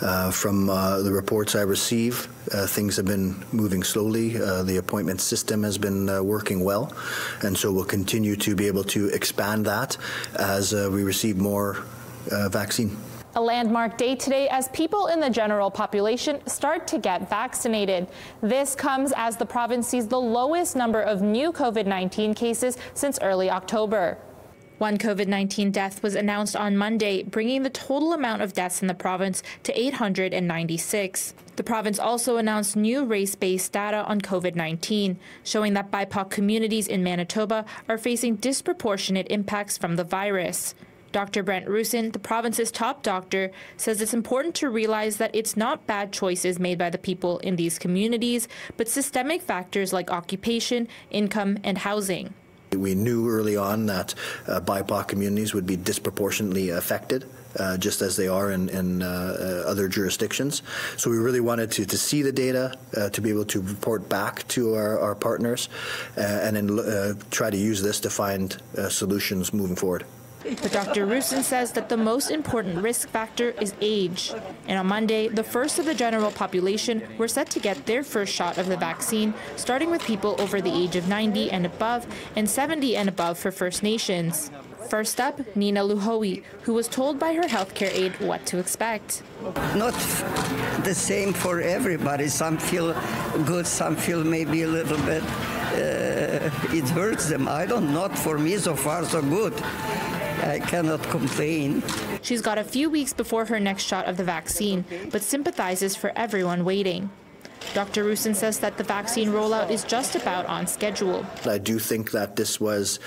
Uh, from uh, the reports I receive, uh, things have been moving slowly. Uh, the appointment system has been uh, working well, and so we'll continue to be able to expand that as we receive more vaccine. A landmark day today as people in the general population start to get vaccinated. This comes as the province sees the lowest number of new COVID 19 cases since early October. One COVID 19 death was announced on Monday, bringing the total amount of deaths in the province to 896. The province also announced new race based data on COVID 19, showing that BIPOC communities in Manitoba are facing disproportionate impacts from the virus. Dr. Brent Roussin, the province's top doctor, says it's important to realize that it's not bad choices made by the people in these communities, but systemic factors like occupation, income, and housing. We knew early on that uh, BIPOC communities would be disproportionately affected. Uh, just as they are in, in uh, uh other jurisdictions. So we really wanted to, to see the data, uh, to be able to report back to our, our partners, uh, and then try to use this to find solutions moving forward. But Dr. Roussin says that the most important risk factor is age. And on Monday, the first of the general population were set to get their first shot of the vaccine, starting with people over the age of 90 and above and 70 and above for First Nations. First up, Nina Luhowi, who was told by her healthcare aide what to expect. Not the same for everybody. Some feel good, some feel maybe a little bit uh, it hurts them. I don't. Not for me so far so good. I cannot complain. She's got a few weeks before her next shot of the vaccine, but sympathizes for everyone waiting. Dr. Roussin says that the vaccine rollout is just about on schedule. I do think that this was.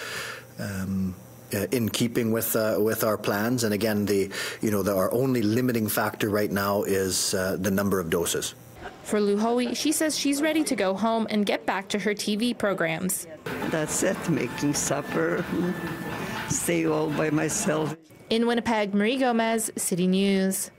Um, uh, in keeping with uh, with our plans, and again, the you know the, our only limiting factor right now is uh, the number of doses. For Luhowi, she says she's ready to go home and get back to her TV programs. That's it, making supper, stay all by myself. In Winnipeg, Marie Gomez, City News.